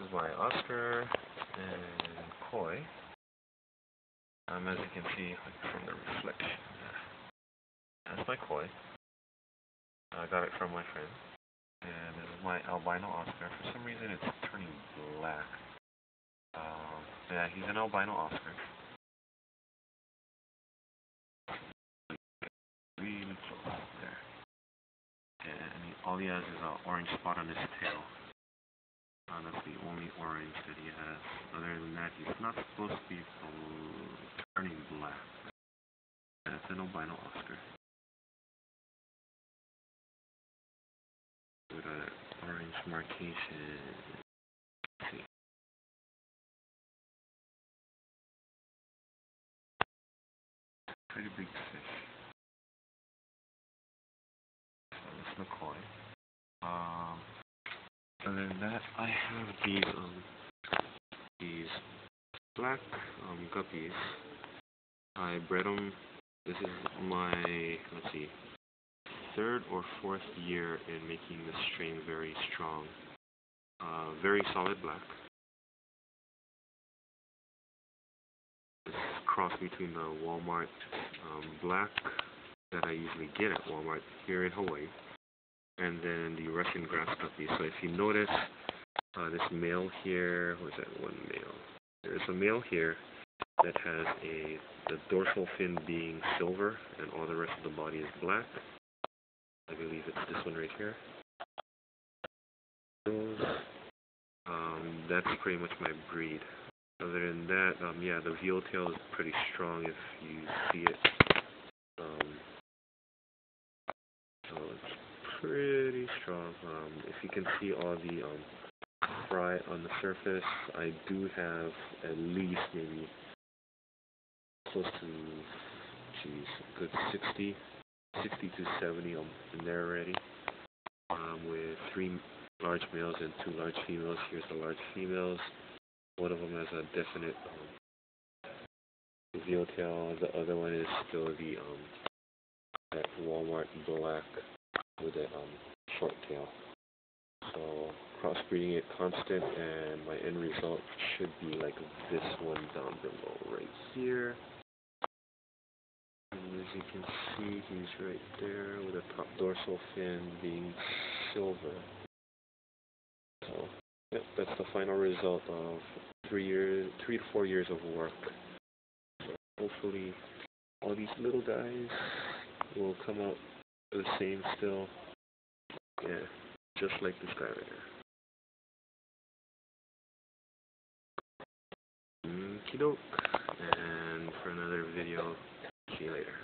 is my Oscar and Koi. Um, as you can see like, from the reflection. That's my Koi. I got it from my friend. And this is my albino Oscar. For some reason it's turning black. Um, yeah, he's an albino Oscar. Really close there. And he, all he has is an orange spot on his tail. Uh, that's the only orange that he has. Other than that, he's not supposed to be turning black. That's an albino Oscar. With an orange see. Pretty big fish. So that's the koi. Other than that, I have these um these black um guppies. I bred them. This is my let's see third or fourth year in making this strain very strong. Uh, very solid black. This cross between the Walmart um, black that I usually get at Walmart here in Hawaii and then the Russian grass guppy. So if you notice uh, this male here, where's that one male? There's a male here that has a the dorsal fin being silver and all the rest of the body is black. I believe it's this one right here. Um, that's pretty much my breed. Other than that, um, yeah, the veil tail is pretty strong if you see it. Pretty strong. Um, if you can see all the um, fry on the surface, I do have at least maybe close to, geez, a good 60, 60 to 70 um, in there already. Um, with three large males and two large females. Here's the large females. One of them has a definite um, veil tail. The other one is still the um, that Walmart black with a um, short tail. So crossbreeding it constant and my end result should be like this one down below right here. And as you can see, he's right there with the top dorsal fin being silver. So, yep, that's the final result of three years, three to four years of work. So hopefully, all these little guys will come out the same still. Yeah, just like this guy right here. Okie doke. And for another video, see you later.